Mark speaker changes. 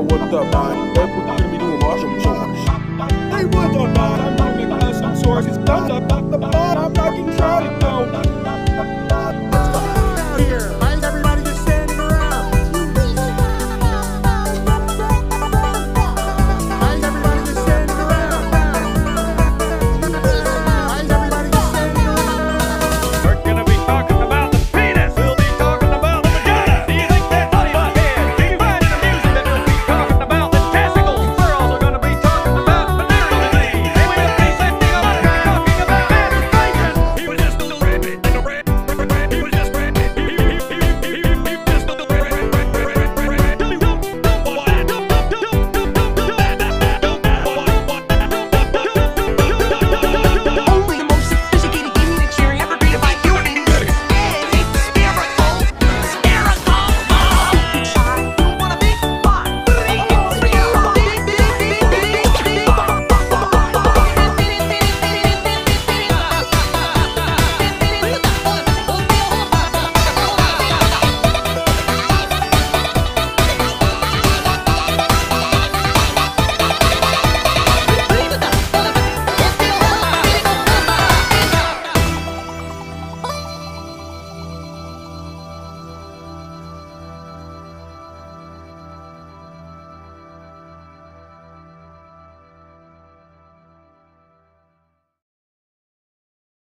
Speaker 1: what the man,